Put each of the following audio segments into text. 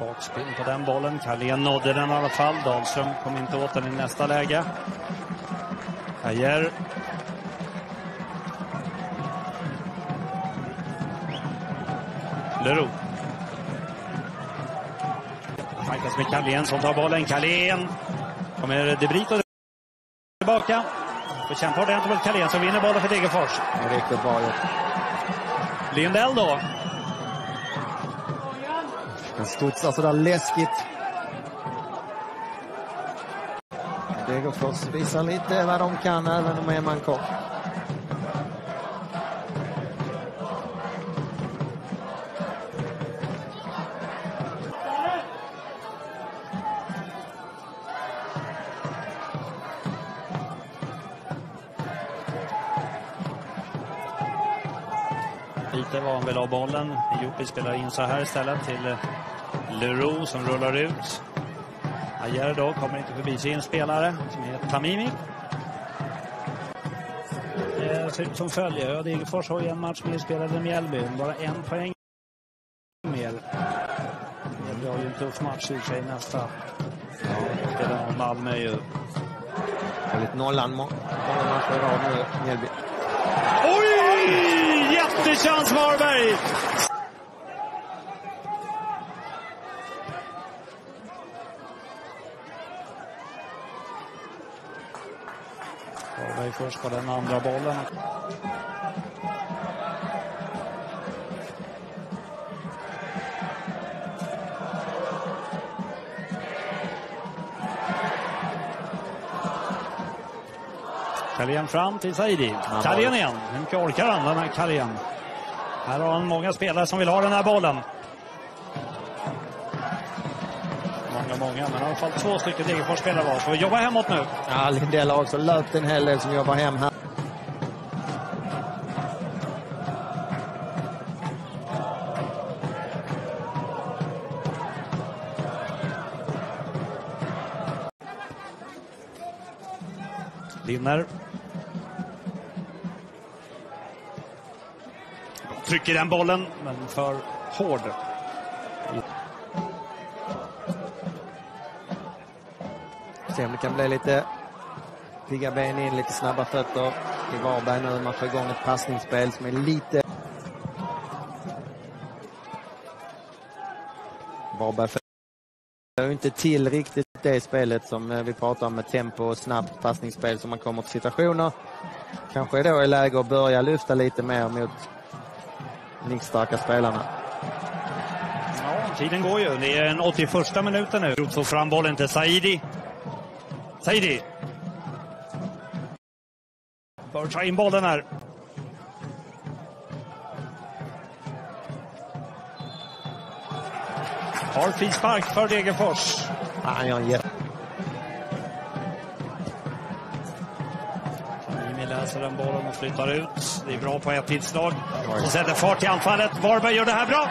Bakspinn på den bollen. Carlén nådde den i alla fall. Dahlström kom inte åt den i nästa läge. Ajer. Leroux. Fightas med Carlén som tar bollen. Carlén. Kommer De Brito tillbaka. Får kämpa ordentligt mot Carlén som vinner bollen för Degerfors. Riktigt bra gjort. Lindell då. Den studsar sådär alltså, läskigt. Degerfors visar lite vad de kan även om är Lite var han vill ha bollen. Jopi spelar in så här istället till Leroux som rullar ut. Ajer då kommer inte förbi sin spelare som heter Tamimi. Det ser ut som följer. Degerfors har ju en match mer spelad än Mjällby. Bara en poäng mer. Mjällby har ju en tuff match i sig nästa. Ja, spelar mot Malmö ju. Hållit nollan må- många matcher i rad nu, Mjällby. Oj! Jättechans Varberg! Varberg först på den andra bollen. Carlén fram till Saidi. Carlén igen. Hur mycket orkar han, den här Carlén? Här har han många spelare som vill ha den här bollen. Många, många, men i alla fall två stycken Degerfors-spelare var. Så vi jobbar hemåt nu. Ja, Lindell har också löpt en hel del som jobbar hem här. Linner. Trycker den bollen, men för hård. Se om det kan bli lite pigga ben in, lite snabba fötter i Varberg nu. Man får igång ett passningsspel som är lite... Varberg ju inte till riktigt det spelet som eh, vi pratar om med tempo och snabbt passningsspel som man kommer till situationer. Kanske då är läge att börja lyfta lite mer mot nickstarka spelarna. Ja, tiden går ju. Det är den 81 minuten nu. Roth får fram bollen till Saidi. Saidi. Bör ta in bollen här. Har frispark för Degerfors. Han gör en läser den bollen och flyttar ut. Det är bra på ett tillslag. Som sätter fart i anfallet. Varberg gör det här bra.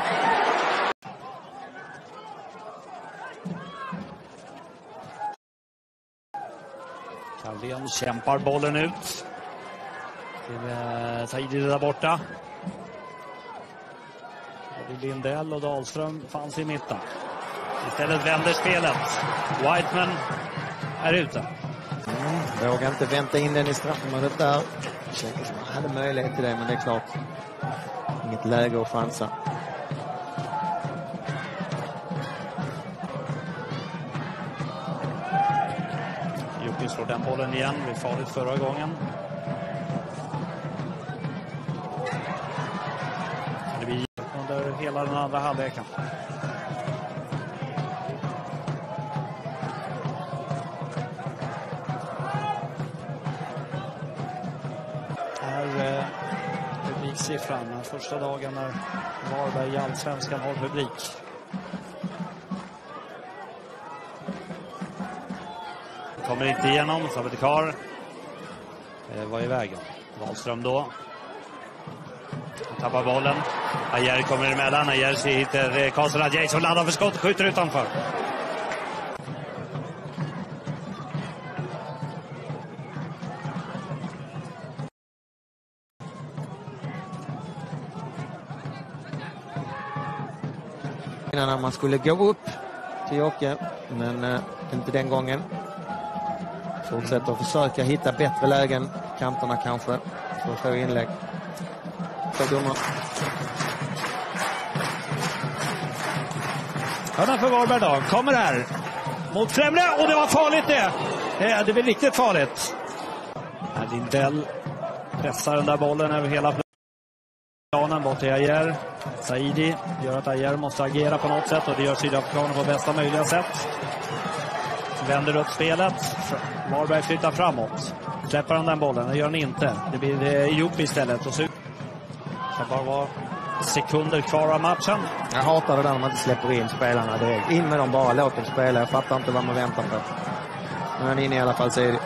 Carlén kämpar bollen ut. Till eh, Saidi där borta. Lindell och Dahlström fanns i mitten. Istället vänder spelet. Whiteman är ute. Vågar inte vänta in den i straffområdet där. Kändes som han hade möjlighet till det, men det är klart. Inget läge att chansa. Jocke slår den bollen igen. Det blev farligt förra gången. Det blir under hela den andra halvleken. Siffran. Den första dagen när Varberg i Allsvenskan har publik. Kommer inte igenom. Sabetikar eh, var i vägen. Wahlström då. Tappar bollen. Ajer kommer emellan. Ajer hittar Karlsson Adjei som laddar för skott skjuter utanför. När man skulle gå upp till Jocke, men eh, inte den gången. Fortsätter att försöka hitta bättre lägen, kanterna kanske, för att få inlägg. Två domar. Hörna för Varberg då. Kommer här. Mot främre. Och det var farligt det. Eh, Det blir riktigt farligt. Lindell pressar den där bollen över hela planen bort till Ayer. Saidi gör att Ayer måste agera på något sätt och det gör sydafrikanerna på bästa möjliga sätt. Vänder upp spelet. Varberg flyttar framåt. Släpper han den bollen? Det gör han inte. Det blir eh, istället. Och så det bara vara sekunder kvar av matchen. Jag hatar det där när man inte släpper in spelarna direkt. In med dem bara, låt dem spela. Jag fattar inte vad man väntar på. Nu är han inne i alla fall, Sidi.